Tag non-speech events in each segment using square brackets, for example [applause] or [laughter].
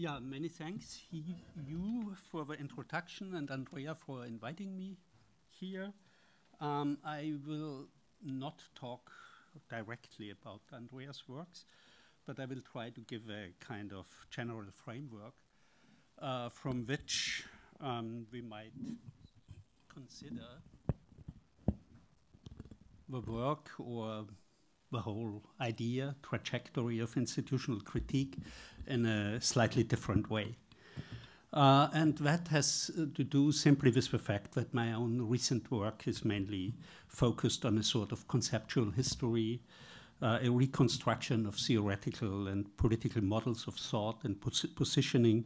Yeah, many thanks he, you for the introduction and Andrea for inviting me here. Um, I will not talk directly about Andrea's works, but I will try to give a kind of general framework uh, from which um, we might consider the work or the whole idea, trajectory of institutional critique in a slightly different way. Uh, and that has uh, to do simply with the fact that my own recent work is mainly focused on a sort of conceptual history, uh, a reconstruction of theoretical and political models of thought and pos positioning,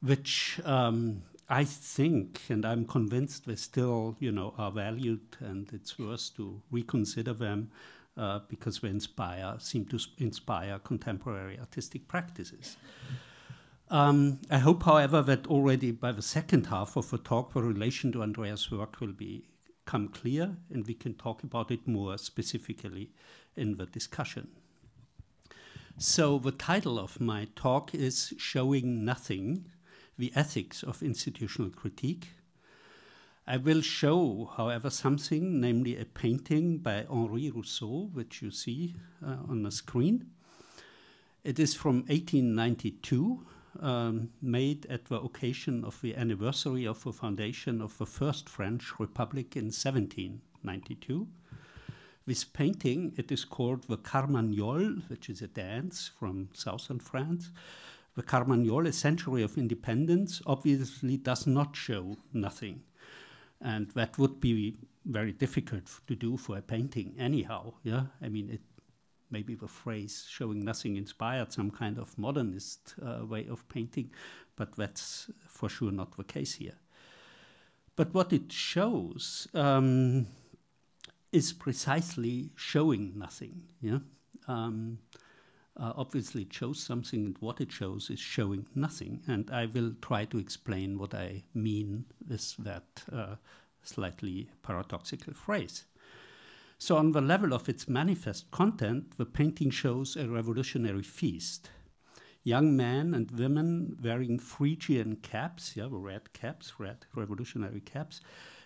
which um, I think, and I'm convinced they still, you know, are valued, and it's worth to reconsider them uh, because they inspire, seem to inspire contemporary artistic practices. Um, I hope, however, that already by the second half of the talk, the relation to Andrea's work will become clear, and we can talk about it more specifically in the discussion. So, the title of my talk is Showing Nothing The Ethics of Institutional Critique. I will show, however, something, namely a painting by Henri Rousseau, which you see uh, on the screen. It is from 1892 um, made at the occasion of the anniversary of the foundation of the First French Republic in 1792. This painting, it is called the Carmagnole, which is a dance from southern France. The Carmagnole, a century of independence, obviously does not show nothing. And that would be very difficult to do for a painting anyhow. Yeah, I mean, it maybe the phrase showing nothing inspired some kind of modernist uh, way of painting, but that's for sure not the case here. But what it shows um, is precisely showing nothing. Yeah, um, uh, obviously shows something, and what it shows is showing nothing. And I will try to explain what I mean with that uh, slightly paradoxical phrase. So, on the level of its manifest content, the painting shows a revolutionary feast. Young men and women wearing Phrygian caps, yeah, red caps, red revolutionary caps,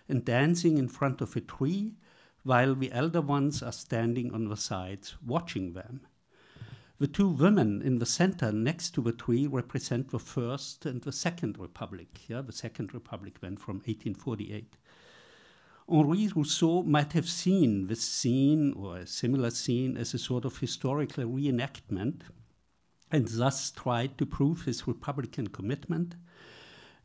and dancing in front of a tree, while the elder ones are standing on the sides watching them. The two women in the center next to the tree represent the First and the Second Republic. Yeah, the Second Republic went from 1848. Henri Rousseau might have seen this scene or a similar scene as a sort of historical reenactment and thus tried to prove his Republican commitment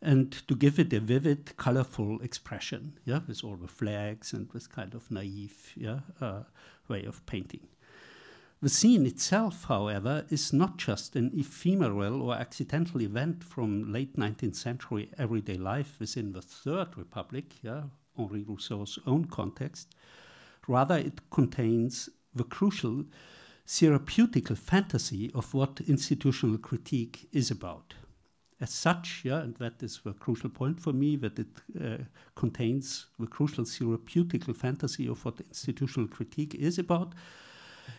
and to give it a vivid, colorful expression, yeah, with all the flags and this kind of naive yeah, uh, way of painting. The scene itself, however, is not just an ephemeral or accidental event from late 19th century everyday life within the Third Republic, yeah, Henri Rousseau's own context. Rather, it contains the crucial therapeutical fantasy of what institutional critique is about. As such, yeah, and that is the crucial point for me, that it uh, contains the crucial therapeutical fantasy of what institutional critique is about.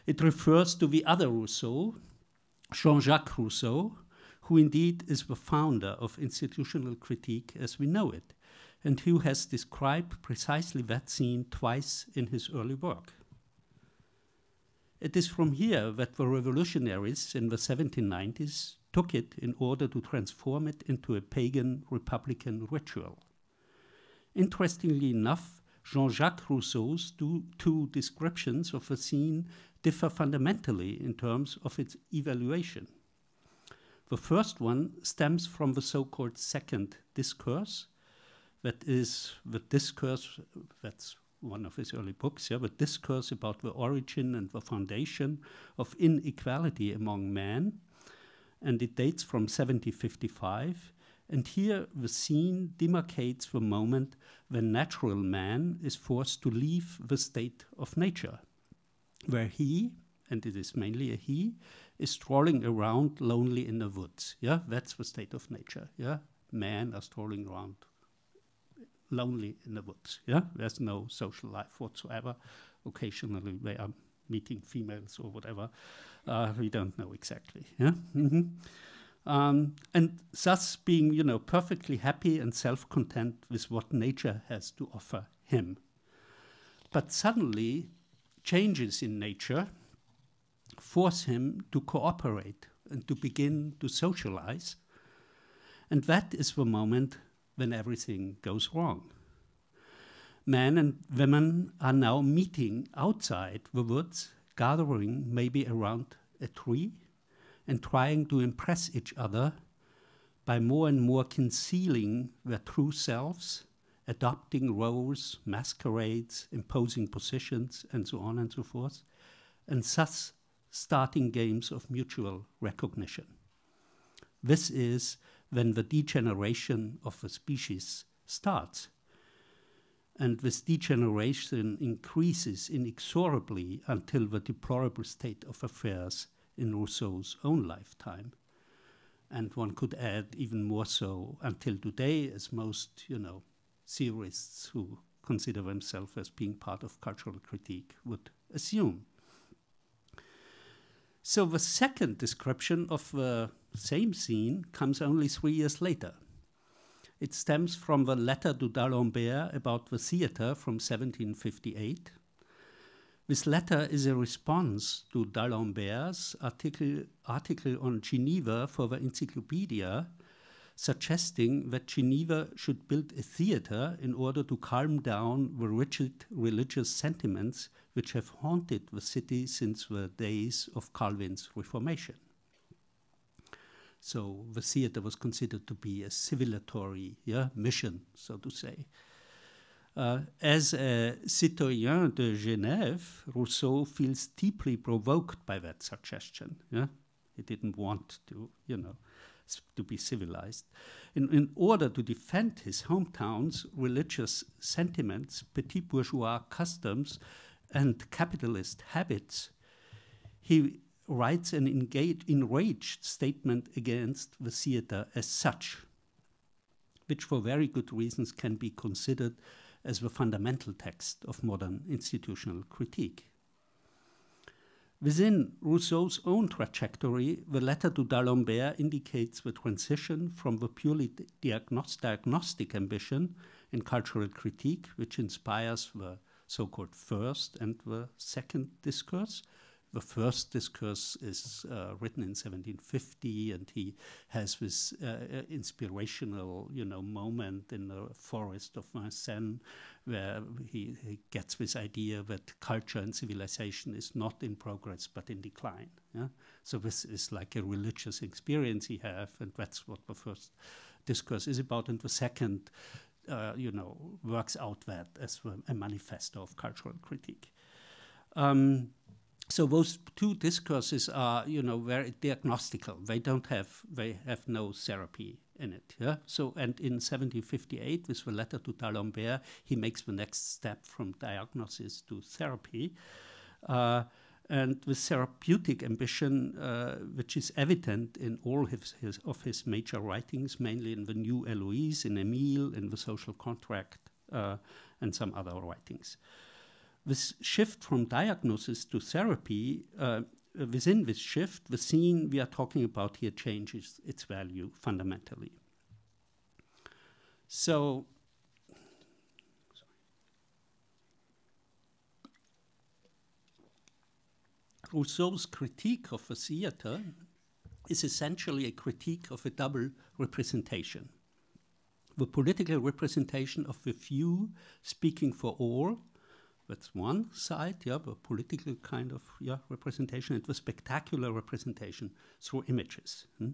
It refers to the other Rousseau, Jean Jacques Rousseau, who indeed is the founder of institutional critique as we know it and who has described precisely that scene twice in his early work. It is from here that the revolutionaries in the 1790s took it in order to transform it into a pagan republican ritual. Interestingly enough, Jean Jacques Rousseau's two, descriptions of the scene differ fundamentally in terms of its evaluation. The first one stems from the so called second discourse, that is the discourse, that's one of his early books, yeah, the discourse about the origin and the foundation of inequality among men. And it dates from 1755. And here the scene demarcates the moment when natural man is forced to leave the state of nature, where he, and it is mainly a he, is strolling around lonely in the woods. Yeah, that's the state of nature. Yeah, men are strolling around lonely in the woods. Yeah, there's no social life whatsoever. Occasionally they are meeting females or whatever. Uh, we don't know exactly. Yeah. Mm -hmm. Um, and thus being, you know, perfectly happy and self-content with what nature has to offer him. But suddenly, changes in nature force him to cooperate and to begin to socialize. And that is the moment when everything goes wrong. Men and women are now meeting outside the woods, gathering maybe around a tree and trying to impress each other by more and more concealing their true selves, adopting roles, masquerades, imposing positions, and so on and so forth, and thus starting games of mutual recognition. This is when the degeneration of a species starts. And this degeneration increases inexorably until the deplorable state of affairs in Rousseau's own lifetime. And one could add even more so until today, as most, you know, theorists who consider themselves as being part of cultural critique would assume. So the second description of the same scene comes only three years later. It stems from the letter to d'Alembert about the theater from 1758, this letter is a response to d'Alembert's article, article on Geneva for the Encyclopedia, suggesting that Geneva should build a theater in order to calm down the rigid religious sentiments which have haunted the city since the days of Calvin's Reformation. So the theater was considered to be a civilizatory yeah, mission, so to say. Uh, as a citoyen de Genève, Rousseau feels deeply provoked by that suggestion. Yeah? He didn't want to, you know, to be civilized. In, in order to defend his hometown's religious sentiments, petit bourgeois customs, and capitalist habits, he writes an engaged, enraged statement against the theater as such, which for very good reasons can be considered as the fundamental text of modern institutional critique. Within Rousseau's own trajectory, the letter to d'Alembert indicates the transition from the purely diagnostic ambition in cultural critique, which inspires the so called first and the second discourse, the first discourse is uh, written in 1750, and he has this uh, uh, inspirational, you know, moment in the forest of Vincennes, where he, he, gets this idea that culture and civilization is not in progress but in decline. Yeah? So this is like a religious experience he has, and that's what the first discourse is about. And the second, uh, you know, works out that as a manifesto of cultural critique. Um, so those two discourses are, you know, very diagnostical. They don't have, they have no therapy in it. Yeah. So, and in 1758, with the letter to d'Alembert, he makes the next step from diagnosis to therapy. Uh, and the therapeutic ambition, uh, which is evident in all his, his, of his major writings, mainly in the New Eloise, in Emile, in the Social Contract, uh, and some other writings this shift from diagnosis to therapy, uh, within this shift, the scene we are talking about here changes its value fundamentally. So, Rousseau's critique of the theater is essentially a critique of a double representation. The political representation of the few speaking for all, that's one side, yeah, the political kind of yeah, representation, and the spectacular representation through images. Hmm?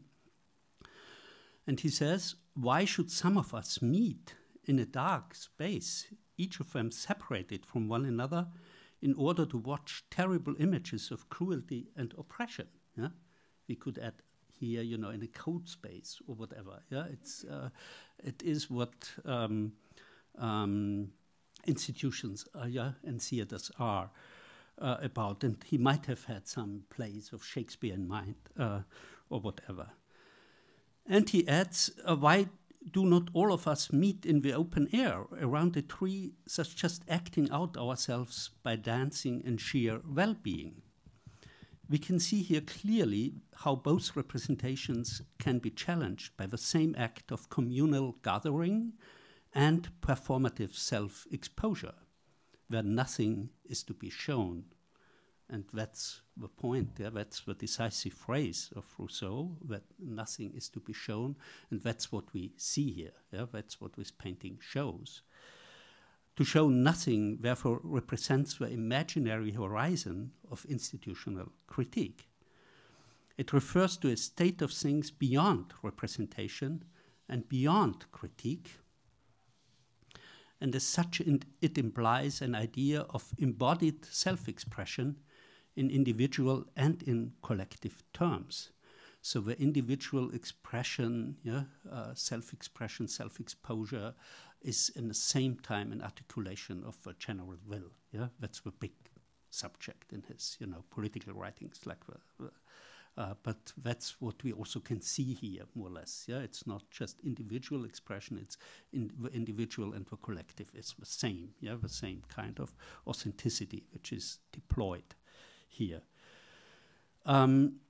And he says, why should some of us meet in a dark space, each of them separated from one another, in order to watch terrible images of cruelty and oppression? Yeah? We could add here, you know, in a cold space or whatever. Yeah, it's uh, it is what um, um, institutions uh, yeah, and theaters are uh, about. And he might have had some plays of Shakespeare in mind uh, or whatever. And he adds, why do not all of us meet in the open air around a tree, such just acting out ourselves by dancing and sheer well being? We can see here clearly how both representations can be challenged by the same act of communal gathering and performative self exposure, where nothing is to be shown. And that's the point, yeah, that's the decisive phrase of Rousseau, that nothing is to be shown, and that's what we see here, yeah, that's what this painting shows. To show nothing, therefore, represents the imaginary horizon of institutional critique. It refers to a state of things beyond representation and beyond critique. And as such, it implies an idea of embodied self expression in individual and in collective terms. So the individual expression, yeah, uh, self-expression, self-exposure, is in the same time an articulation of a general will. Yeah, that's the big subject in his, you know, political writings. Like, the, uh, but that's what we also can see here, more or less. Yeah, it's not just individual expression; it's in the individual and the collective. It's the same. Yeah, the same kind of authenticity which is deployed here. Um,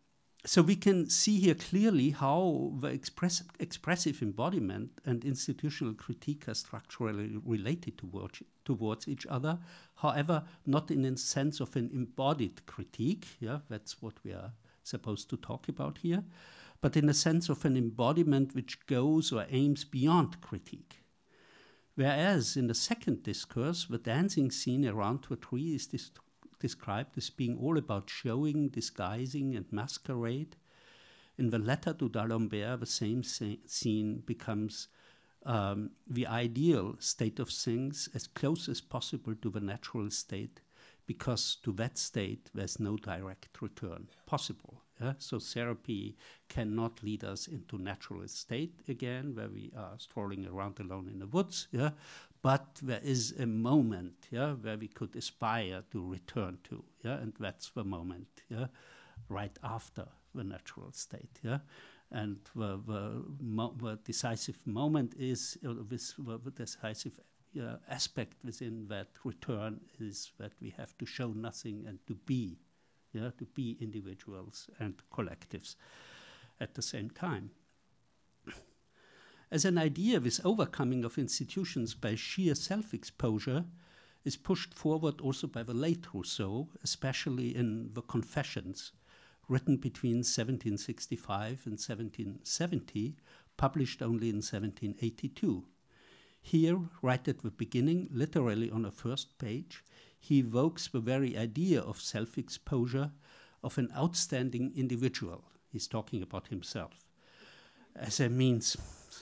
so we can see here clearly how the express, expressive embodiment and institutional critique are structurally related towards, towards each other. However, not in the sense of an embodied critique, yeah, that's what we are supposed to talk about here, but in the sense of an embodiment which goes or aims beyond critique. Whereas in the second discourse, the dancing scene around to a tree is described as being all about showing, disguising, and masquerade. In the letter to D'Alembert, the same scene becomes um, the ideal state of things as close as possible to the natural state, because to that state there's no direct return possible. Yeah? So therapy cannot lead us into natural state again, where we are strolling around alone in the woods. Yeah? but there is a moment yeah, where we could aspire to return to, yeah, and that's the moment, yeah, right after the natural state, yeah, and the, the, mo the decisive moment is uh, this, the decisive uh, aspect within that return is that we have to show nothing and to be, to be individuals and collectives at the same time. As an idea, this overcoming of institutions by sheer self exposure is pushed forward also by the late Rousseau, especially in The Confessions, written between 1765 and 1770, published only in 1782. Here, right at the beginning, literally on the first page, he evokes the very idea of self exposure of an outstanding individual. He's talking about himself as a means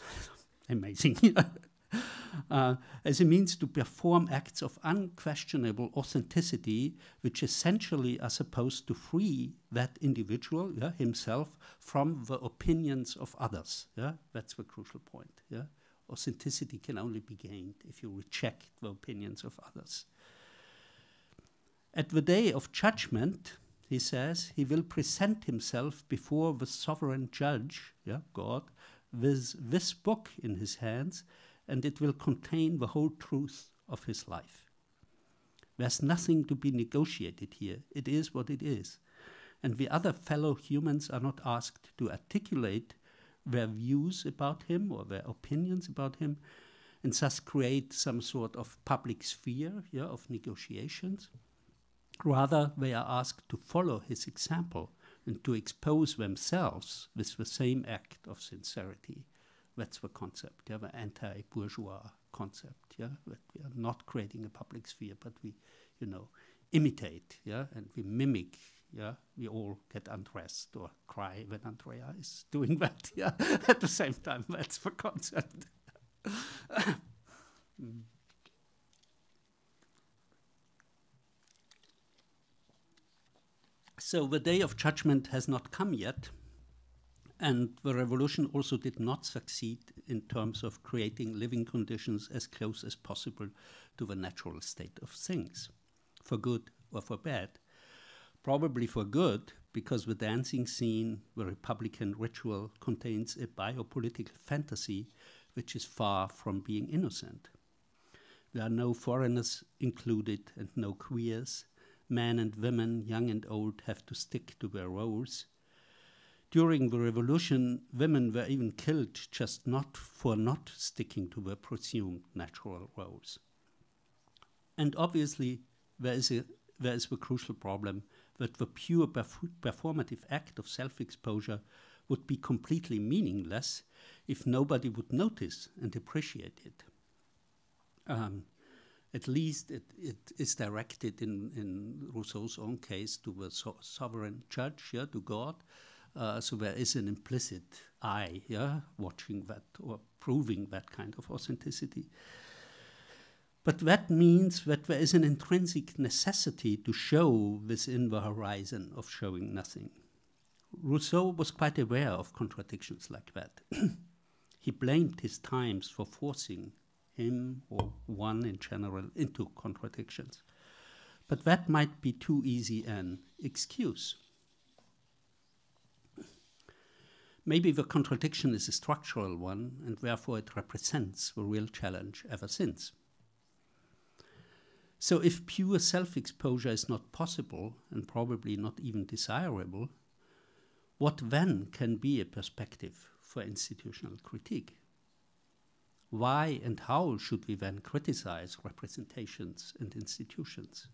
[laughs] amazing. [laughs] uh, as a means to perform acts of unquestionable authenticity, which essentially are supposed to free that individual yeah, himself from the opinions of others. Yeah? That's the crucial point. Yeah? Authenticity can only be gained if you reject the opinions of others. At the day of judgment, he says, he will present himself before the sovereign judge, yeah, God, with this book in his hands, and it will contain the whole truth of his life. There's nothing to be negotiated here. It is what it is. And the other fellow humans are not asked to articulate their views about him or their opinions about him, and thus create some sort of public sphere yeah, of negotiations. Rather, they are asked to follow his example and to expose themselves with the same act of sincerity. That's the concept, yeah, the anti-bourgeois concept, yeah, that we are not creating a public sphere, but we, you know, imitate, yeah, and we mimic, yeah, we all get undressed or cry when Andrea is [laughs] doing that, yeah, [laughs] at the same time. That's the concept. mm. So the day of judgment has not come yet, and the revolution also did not succeed in terms of creating living conditions as close as possible to the natural state of things, for good or for bad. Probably for good, because the dancing scene, the Republican ritual, contains a biopolitical fantasy which is far from being innocent. There are no foreigners included and no queers, men and women, young and old, have to stick to their roles. During the revolution, women were even killed just not for not sticking to their presumed natural roles. And obviously, there is, a, there is the crucial problem that the pure perf performative act of self exposure would be completely meaningless if nobody would notice and appreciate it. Um, at least it, it is directed in, in Rousseau's own case to the so sovereign judge, yeah, to God. Uh, so there is an implicit eye, yeah, watching that or proving that kind of authenticity. But that means that there is an intrinsic necessity to show within the horizon of showing nothing. Rousseau was quite aware of contradictions like that. [clears throat] he blamed his times for forcing him or one in general into contradictions. But that might be too easy an excuse. Maybe the contradiction is a structural one, and therefore it represents the real challenge ever since. So, if pure self exposure is not possible and probably not even desirable, what then can be a perspective for institutional critique? Why and how should we then criticize representations and institutions?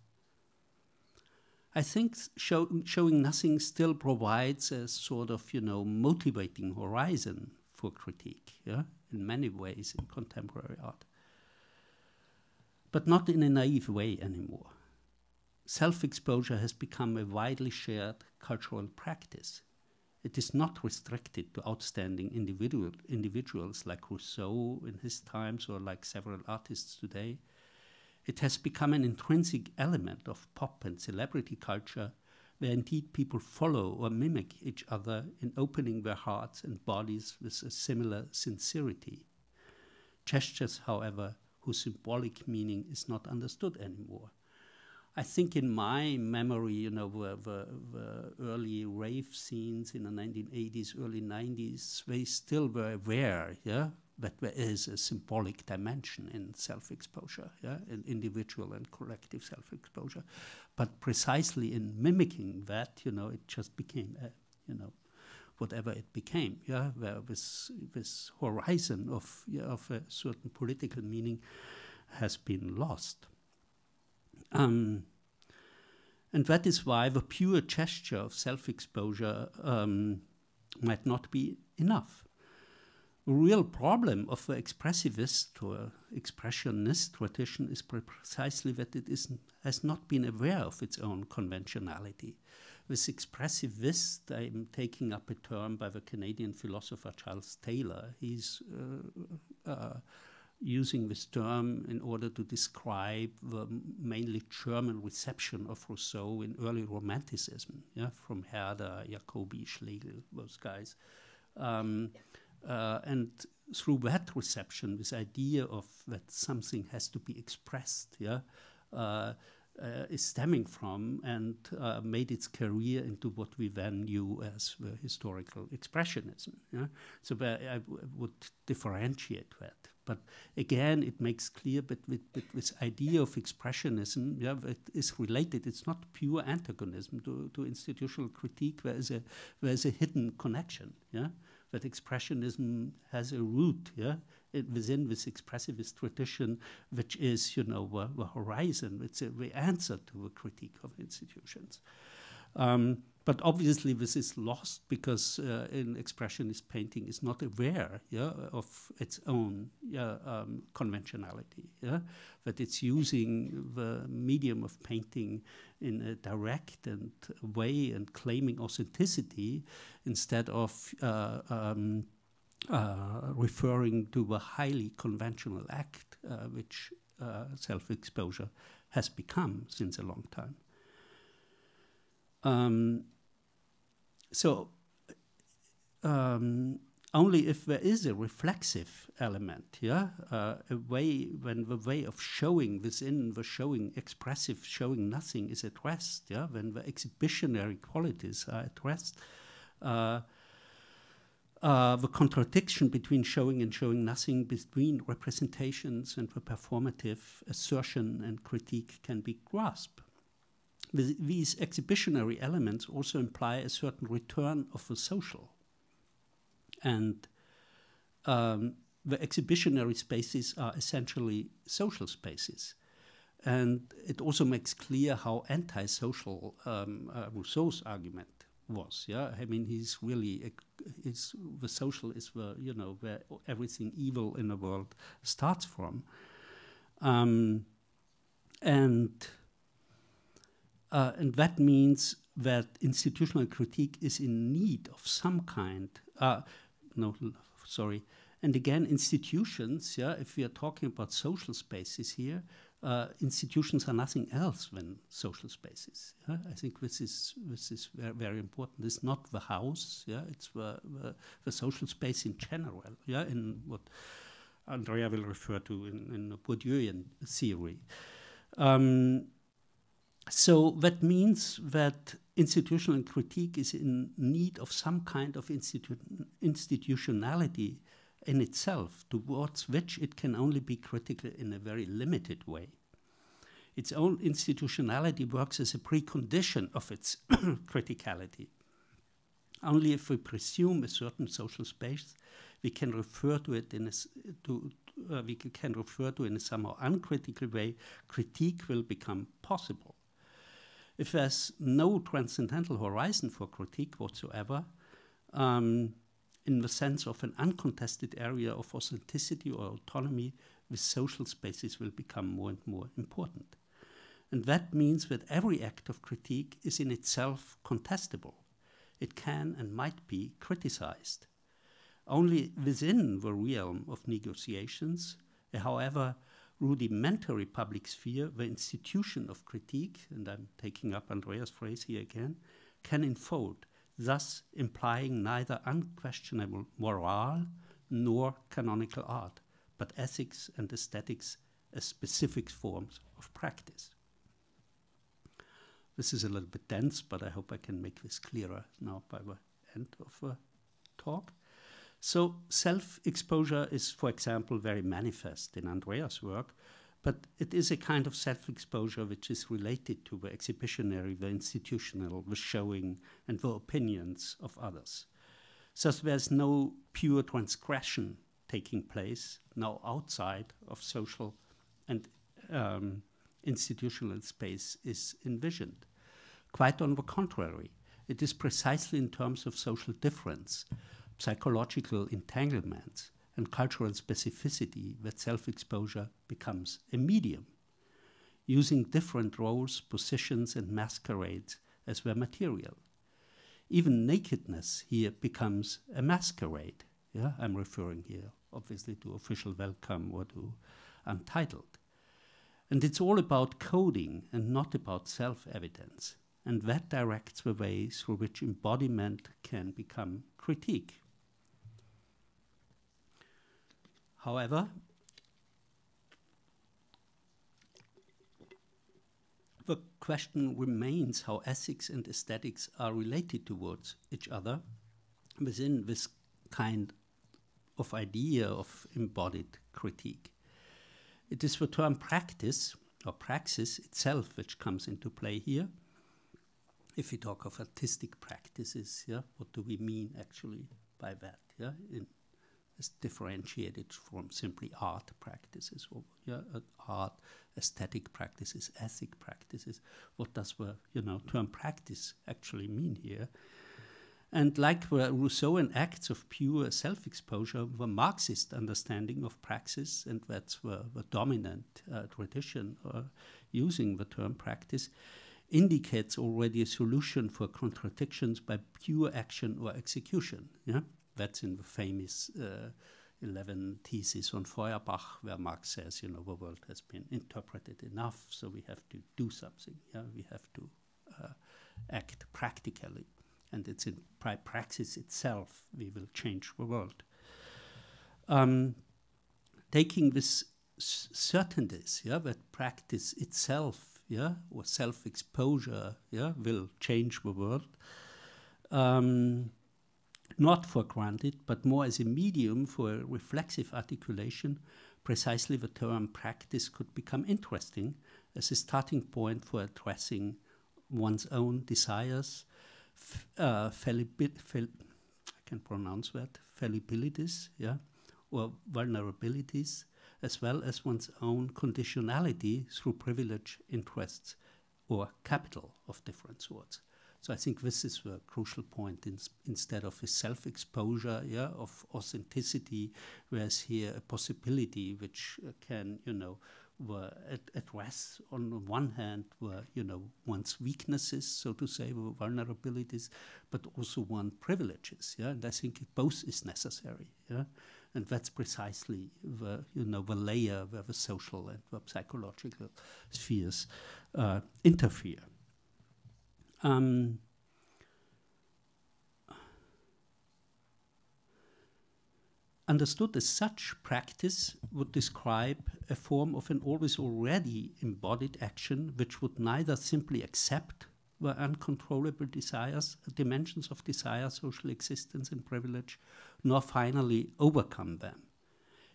I think show, showing nothing still provides a sort of, you know, motivating horizon for critique, yeah, in many ways in contemporary art. But not in a naive way anymore. Self exposure has become a widely shared cultural practice it is not restricted to outstanding individual, individuals like Rousseau in his times or like several artists today. It has become an intrinsic element of pop and celebrity culture where indeed people follow or mimic each other in opening their hearts and bodies with a similar sincerity. Gestures, however, whose symbolic meaning is not understood anymore. I think in my memory, you know, the, the, the, early rave scenes in the 1980s, early 90s, they still were aware, yeah, that there is a symbolic dimension in self-exposure, yeah, in individual and collective self-exposure. But precisely in mimicking that, you know, it just became, a, you know, whatever it became, yeah, where this, this horizon of, yeah, of a certain political meaning has been lost. Um, and that is why the pure gesture of self exposure um, might not be enough. The real problem of the expressivist or expressionist tradition is precisely that it is, has not been aware of its own conventionality. This expressivist, I'm taking up a term by the Canadian philosopher Charles Taylor. He's uh, uh, using this term in order to describe the mainly German reception of Rousseau in early Romanticism, yeah, from Herder, Jacobi, Schlegel, those guys. Um, uh, and through that reception, this idea of that something has to be expressed, yeah, uh, uh, is stemming from and uh, made its career into what we then knew as historical expressionism. Yeah? So I would differentiate that. But again, it makes clear that this idea of expressionism, yeah, is related. It's not pure antagonism to, to institutional critique. There is a there is a hidden connection. Yeah, that expressionism has a root. Yeah, it, within this expressivist tradition, which is you know the, the horizon. It's a, the answer to a critique of institutions. Um, but obviously, this is lost because uh, an expressionist painting is not aware yeah, of its own yeah, um, conventionality. Yeah? That it's using the medium of painting in a direct and way and claiming authenticity instead of uh, um, uh, referring to the highly conventional act uh, which uh, self exposure has become since a long time. Um, so um, only if there is a reflexive element, yeah, uh, a way when the way of showing within the showing expressive showing nothing is addressed, yeah, when the exhibitionary qualities are addressed, uh, uh, the contradiction between showing and showing nothing, between representations and the performative assertion and critique can be grasped. These exhibitionary elements also imply a certain return of the social. And um, the exhibitionary spaces are essentially social spaces. And it also makes clear how antisocial um, uh, Rousseau's argument was. Yeah, I mean, he's really is the social is the you know where everything evil in the world starts from, um, and uh, and that means that institutional critique is in need of some kind. Uh, no, sorry. And again, institutions. Yeah, if we are talking about social spaces here, uh, institutions are nothing else than social spaces. Yeah? I think this is this is very, very important. It's not the house. Yeah, it's the, the, the social space in general. Yeah, in what Andrea will refer to in, in Bourdieuian theory. Um, so that means that institutional critique is in need of some kind of institu institutionality in itself, towards which it can only be critical in a very limited way. Its own institutionality works as a precondition of its [coughs] criticality. Only if we presume a certain social space, we can refer to it in a, to, uh, we can refer to in a somehow uncritical way, critique will become possible. If there's no transcendental horizon for critique whatsoever, um, in the sense of an uncontested area of authenticity or autonomy, the social spaces will become more and more important. And that means that every act of critique is in itself contestable. It can and might be criticized. Only within the realm of negotiations, however rudimentary public sphere, the institution of critique, and I'm taking up Andrea's phrase here again, can unfold, thus implying neither unquestionable morale nor canonical art, but ethics and aesthetics as specific forms of practice. This is a little bit dense, but I hope I can make this clearer now by the end of the talk. So self-exposure is, for example, very manifest in Andrea's work, but it is a kind of self-exposure which is related to the exhibitionary, the institutional, the showing, and the opinions of others. So there's no pure transgression taking place now outside of social and um, institutional space is envisioned. Quite on the contrary, it is precisely in terms of social difference psychological entanglements, and cultural specificity that self exposure becomes a medium, using different roles, positions, and masquerades as their material. Even nakedness here becomes a masquerade. Yeah, I'm referring here obviously to official welcome or to untitled. And it's all about coding and not about self evidence. And that directs the ways through which embodiment can become critique. However, the question remains how ethics and aesthetics are related towards each other within this kind of idea of embodied critique. It is the term practice or praxis itself which comes into play here. If we talk of artistic practices, yeah, what do we mean actually by that? Yeah, in is differentiated from simply art practices or yeah, uh, art aesthetic practices, ethic practices. What does the you know term practice actually mean here? And like the Rousseauian acts of pure self-exposure, the Marxist understanding of praxis, and that's the, the dominant uh, tradition uh, using the term practice, indicates already a solution for contradictions by pure action or execution. Yeah? That's in the famous uh, 11 theses on Feuerbach, where Marx says, you know, the world has been interpreted enough, so we have to do something. Yeah, we have to uh, act practically, and it's in praxis itself we will change the world. Um, taking this certainties, yeah, that practice itself, yeah, or self-exposure, yeah, will change the world. Um, not for granted, but more as a medium for reflexive articulation, precisely the term practice could become interesting as a starting point for addressing one's own desires, uh, I can pronounce that, fallibilities, yeah, or vulnerabilities, as well as one's own conditionality through privilege, interests, or capital of different sorts. So I think this is the crucial point in, instead of a self-exposure, yeah, of authenticity, whereas here a possibility which uh, can, you know, were address on the one hand were you know one's weaknesses so to say vulnerabilities but also one privileges yeah and i think both is necessary yeah. And that's precisely the you know the layer where the social and the psychological spheres uh, interfere um, Understood as such, practice would describe a form of an always already embodied action which would neither simply accept the uncontrollable desires, dimensions of desire, social existence, and privilege, nor finally overcome them.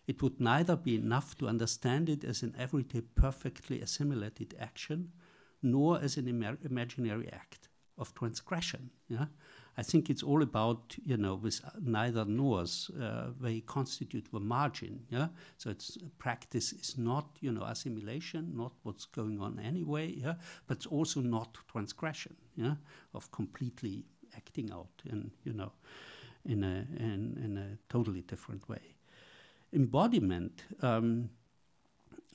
It would neither be enough to understand it as an everyday perfectly assimilated action, nor as an imaginary act of transgression. Yeah? I think it's all about, you know, with neither nors, uh, they constitute the margin. Yeah. So it's practice is not, you know, assimilation, not what's going on anyway. Yeah. But it's also not transgression. Yeah. Of completely acting out in, you know, in a in, in a totally different way. Embodiment. Um,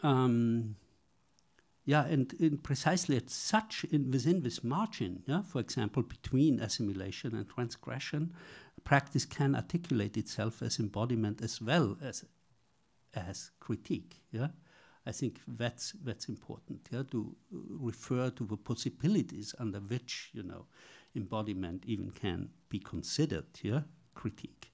um, yeah, and, and, precisely at such in, within this margin, yeah, for example, between assimilation and transgression, practice can articulate itself as embodiment as well as as critique. Yeah, I think that's that's important. Yeah, to refer to the possibilities under which you know embodiment even can be considered. Yeah, critique.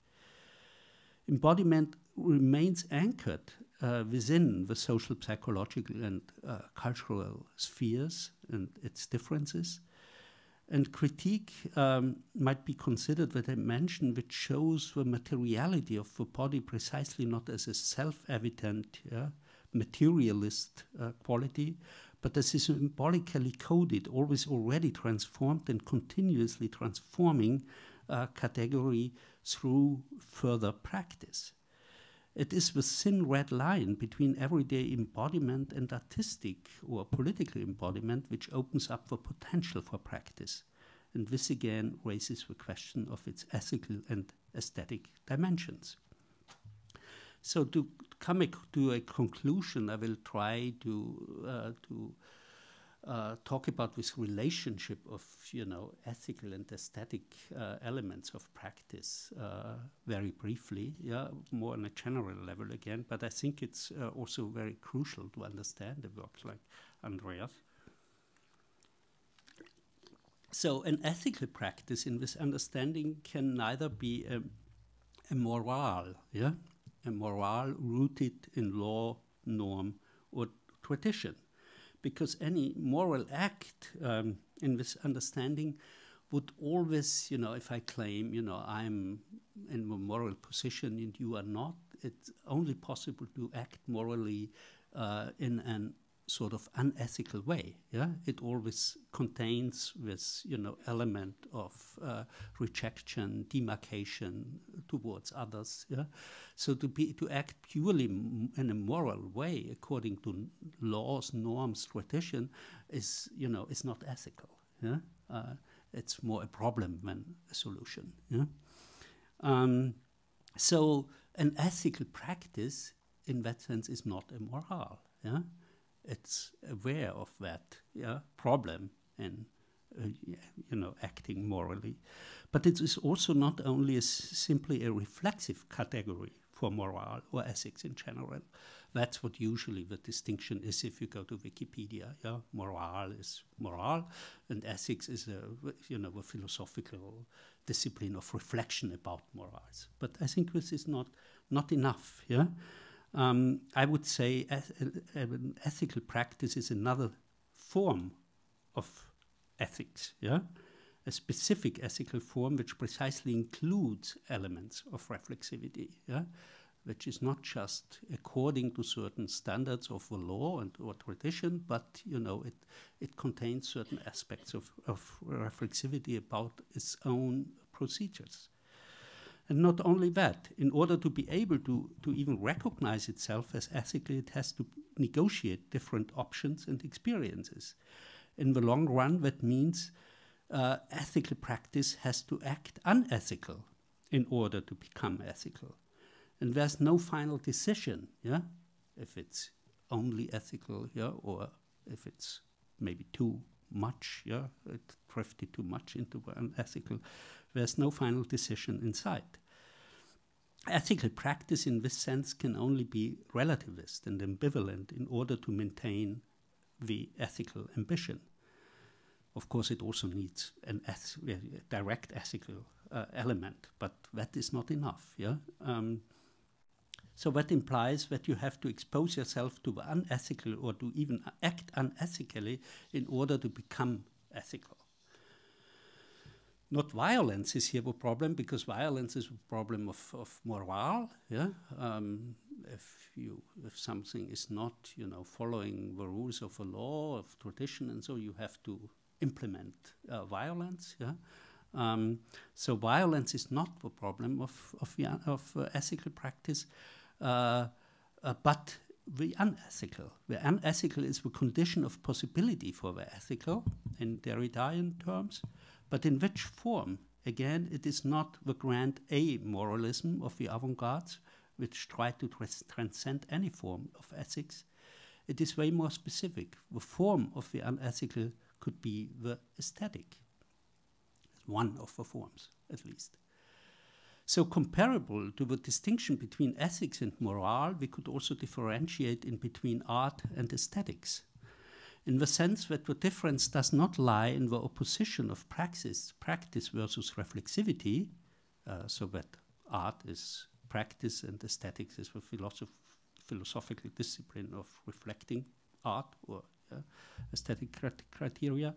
Embodiment remains anchored uh, within the social, psychological, and uh, cultural spheres and its differences. And critique um, might be considered the dimension which shows the materiality of the body precisely not as a self evident yeah, materialist uh, quality, but as a symbolically coded, always already transformed and continuously transforming uh, category through further practice. It is the thin red line between everyday embodiment and artistic or political embodiment which opens up the potential for practice. And this again raises the question of its ethical and aesthetic dimensions. So to come to a conclusion, I will try to uh, to uh, talk about this relationship of you know ethical and aesthetic uh, elements of practice uh, very briefly, yeah, more on a general level again. But I think it's uh, also very crucial to understand the works like Andrea's. So, an ethical practice in this understanding can neither be a, a morale, yeah, a moral rooted in law, norm, or tradition because any moral act um, in this understanding would always, you know, if I claim, you know, I'm in a moral position and you are not, it's only possible to act morally uh, in an sort of unethical way. Yeah, it always contains this you know element of uh, rejection, demarcation towards others. Yeah, so to be to act purely in a moral way according to laws, norms, tradition is you know is not ethical. Yeah, uh, it's more a problem than a solution. Yeah, um, so an ethical practice in that sense is not immoral. Yeah it's aware of that yeah, problem and uh, you know acting morally. But it is also not only a simply a reflexive category for morale or ethics in general. That's what usually the distinction is if you go to Wikipedia. Yeah, morale is morale, and ethics is a you know a philosophical discipline of reflection about morals. But I think this is not not enough. Yeah. Um, I would say an ethical practice is another form of ethics, yeah? A specific ethical form which precisely includes elements of reflexivity, yeah? which is not just according to certain standards of the law and or tradition, but you know it it contains certain aspects of, of reflexivity about its own procedures. And not only that, in order to be able to, to even recognize itself as ethical, it has to negotiate different options and experiences. In the long run, that means uh, ethical practice has to act unethical in order to become ethical. And there's no final decision, yeah, if it's only ethical, yeah, or if it's maybe too much, yeah, it drifted too much into unethical. There's no final decision in sight. Ethical practice in this sense can only be relativist and ambivalent in order to maintain the ethical ambition. Of course, it also needs an eth direct ethical uh, element, but that is not enough. Yeah. Um, so that implies that you have to expose yourself to unethical or to even act unethically in order to become ethical. Not violence is here the problem because violence is a problem of, of morale. Yeah, um, if you if something is not you know following the rules of a law of tradition and so you have to implement uh, violence. Yeah. Um, so violence is not the problem of of, of uh, ethical practice, uh, uh, but the unethical. The unethical is the condition of possibility for the ethical in Derridian terms, but in which form? Again, it is not the grand amoralism of the avant-garde, which try to trans transcend any form of ethics. It is way more specific. The form of the unethical could be the aesthetic, one of the forms, at least. So, comparable to the distinction between ethics and morale, we could also differentiate in between art and aesthetics, in the sense that the difference does not lie in the opposition of praxis, practice versus reflexivity, uh, so that art is practice and aesthetics is the philosoph philosophical discipline of reflecting art or uh, aesthetic criteria.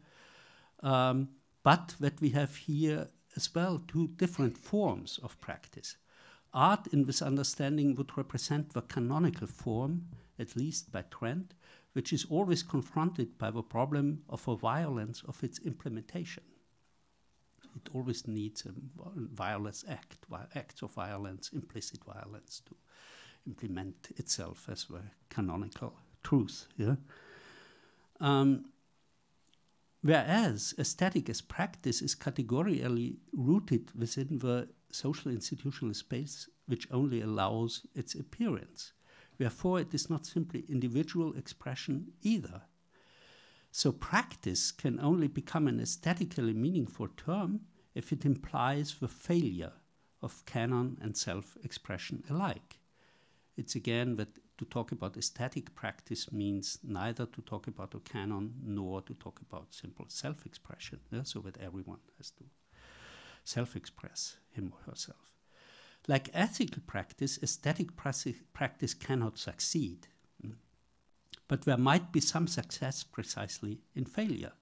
Um, but that we have here as well two different forms of practice. Art, in this understanding, would represent the canonical form, at least by trend, which is always confronted by the problem of a violence of its implementation. It always needs a violence act, acts of violence, implicit violence to implement itself as the canonical truth. Yeah? Um, Whereas aesthetic as practice is categorically rooted within the social institutional space which only allows its appearance. Therefore, it is not simply individual expression either. So, practice can only become an aesthetically meaningful term if it implies the failure of canon and self expression alike. It's again that to talk about aesthetic practice means neither to talk about a canon nor to talk about simple self expression, yeah? so that everyone has to self express him or herself. Like ethical practice, aesthetic practice cannot succeed. But there might be some success precisely in failure,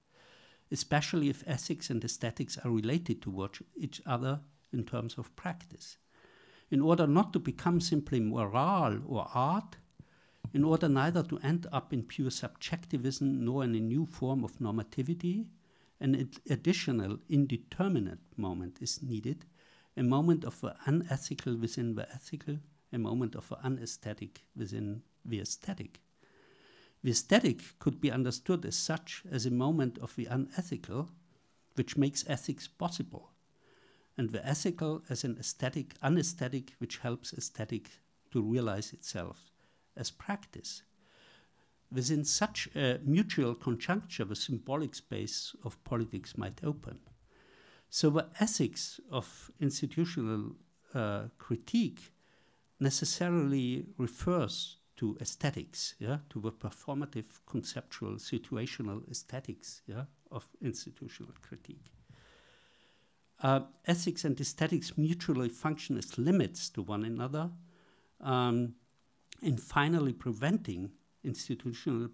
especially if ethics and aesthetics are related to each other in terms of practice in order not to become simply morale or art, in order neither to end up in pure subjectivism nor in a new form of normativity, an additional indeterminate moment is needed, a moment of the unethical within the ethical, a moment of the unesthetic within the aesthetic. The aesthetic could be understood as such as a moment of the unethical, which makes ethics possible, and the ethical as an aesthetic, unesthetic, which helps aesthetic to realize itself as practice. Within such a mutual conjuncture, the symbolic space of politics might open. So, the ethics of institutional uh, critique necessarily refers to aesthetics, yeah, to the performative, conceptual, situational aesthetics yeah, of institutional critique. Uh, ethics and aesthetics mutually function as limits to one another. Um, in finally preventing institutional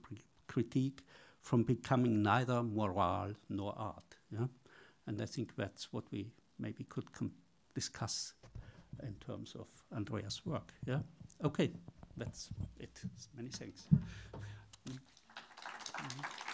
critique from becoming neither moral nor art. Yeah? And I think that's what we maybe could discuss in terms of Andrea's work. Yeah. Okay, that's it. Many thanks. Mm -hmm.